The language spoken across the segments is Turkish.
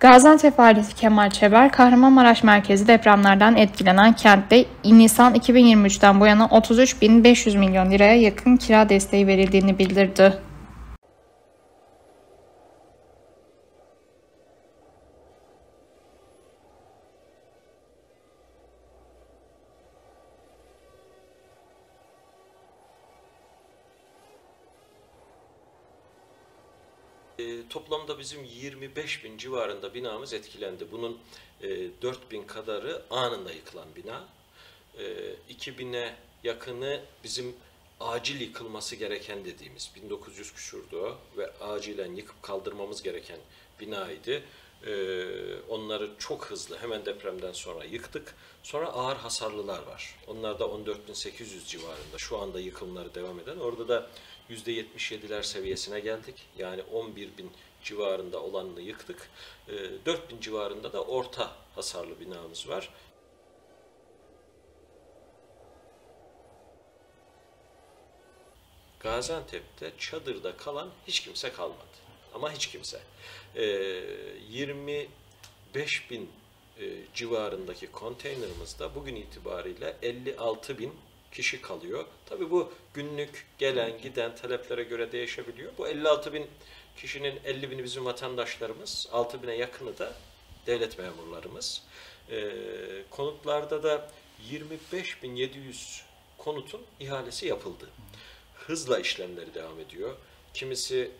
Gaziantep valisi Kemal Çeber, Kahramanmaraş merkezi depremlerden etkilenen kentte Nisan 2023'ten bu yana 33.500 milyon liraya yakın kira desteği verildiğini bildirdi. E, toplamda bizim 25 bin civarında binamız etkilendi. Bunun e, 4 bin kadarı anında yıkılan bina. E, 2000'e yakını bizim acil yıkılması gereken dediğimiz 1900 küsurdu ve acilen yıkıp kaldırmamız gereken binaydı. Ee, onları çok hızlı hemen depremden sonra yıktık. Sonra ağır hasarlılar var. Onlar da 14.800 civarında şu anda yıkımları devam eden. Orada da %77'ler seviyesine geldik. Yani 11.000 civarında olanını yıktık. Ee, 4.000 civarında da orta hasarlı binamız var. Gaziantep'te çadırda kalan hiç kimse kalmadı. Ama hiç kimse. Ee, 25 bin e, civarındaki konteynerimizde bugün itibariyle 56 bin kişi kalıyor. Tabi bu günlük gelen giden taleplere göre değişebiliyor. Bu 56 bin kişinin 50 bini bizim vatandaşlarımız, 6 bine yakını da devlet memurlarımız. Ee, konutlarda da 25.700 konutun ihalesi yapıldı. Hızla işlemleri devam ediyor. Kimisi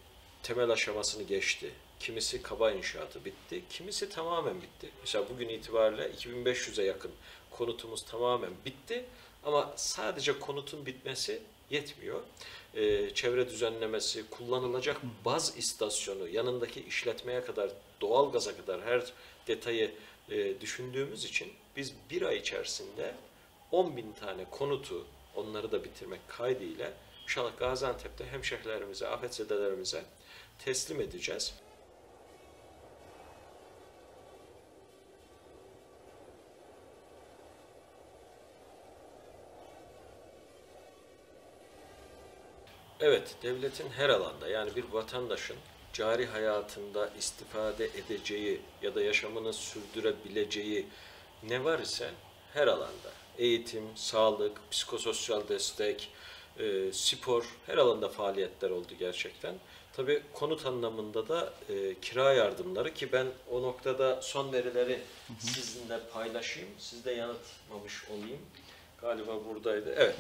temel aşamasını geçti. Kimisi kaba inşaatı bitti. Kimisi tamamen bitti. Mesela bugün itibariyle 2500'e yakın konutumuz tamamen bitti. Ama sadece konutun bitmesi yetmiyor. Ee, çevre düzenlemesi, kullanılacak baz istasyonu, yanındaki işletmeye kadar, doğalgaza kadar her detayı e, düşündüğümüz için biz bir ay içerisinde 10 bin tane konutu onları da bitirmek kaydıyla inşallah Gaziantep'te hemşehrilerimize, afetzedelerimize teslim edeceğiz. Evet, devletin her alanda yani bir vatandaşın cari hayatında istifade edeceği ya da yaşamını sürdürebileceği ne var ise her alanda eğitim, sağlık, psikososyal destek, e, spor her alanda faaliyetler oldu gerçekten. Tabii konut anlamında da e, kira yardımları ki ben o noktada son verileri hı hı. sizinle paylaşayım. Siz de yanıtmamış olayım. Galiba buradaydı. Evet.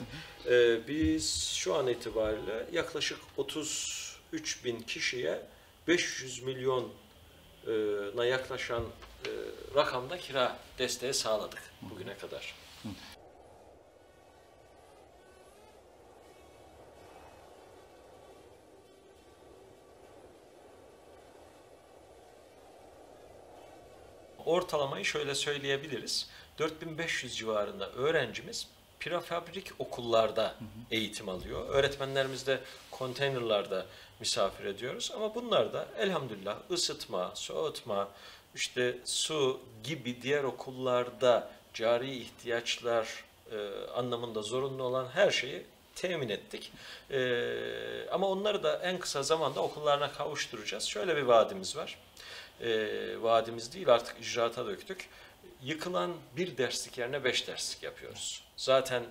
E, biz şu an itibariyle yaklaşık 33 bin kişiye 500 milyona yaklaşan e, rakamda kira desteği sağladık bugüne kadar. Ortalamayı şöyle söyleyebiliriz. 4500 civarında öğrencimiz prefabrik okullarda eğitim alıyor. Öğretmenlerimiz de konteynerlarda misafir ediyoruz. Ama bunlar da elhamdülillah ısıtma, soğutma, işte su gibi diğer okullarda cari ihtiyaçlar e, anlamında zorunlu olan her şeyi temin ettik. E, ama onları da en kısa zamanda okullarına kavuşturacağız. Şöyle bir vaadimiz var e, vaadimiz değil artık icraata döktük. Yıkılan bir derslik yerine beş derslik yapıyoruz. Zaten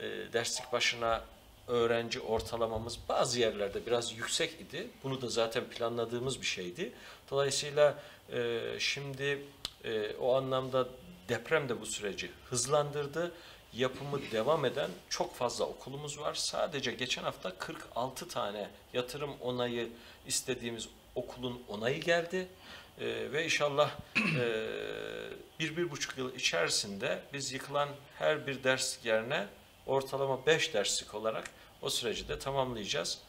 e, derslik başına öğrenci ortalamamız bazı yerlerde biraz yüksek idi. Bunu da zaten planladığımız bir şeydi. Dolayısıyla e, şimdi e, o anlamda deprem de bu süreci hızlandırdı. Yapımı devam eden çok fazla okulumuz var. Sadece geçen hafta 46 tane yatırım onayı istediğimiz okulun onayı geldi. E, ve inşallah e, bir, bir buçuk yıl içerisinde biz yıkılan her bir ders yerine ortalama beş derslik olarak o süreci de tamamlayacağız.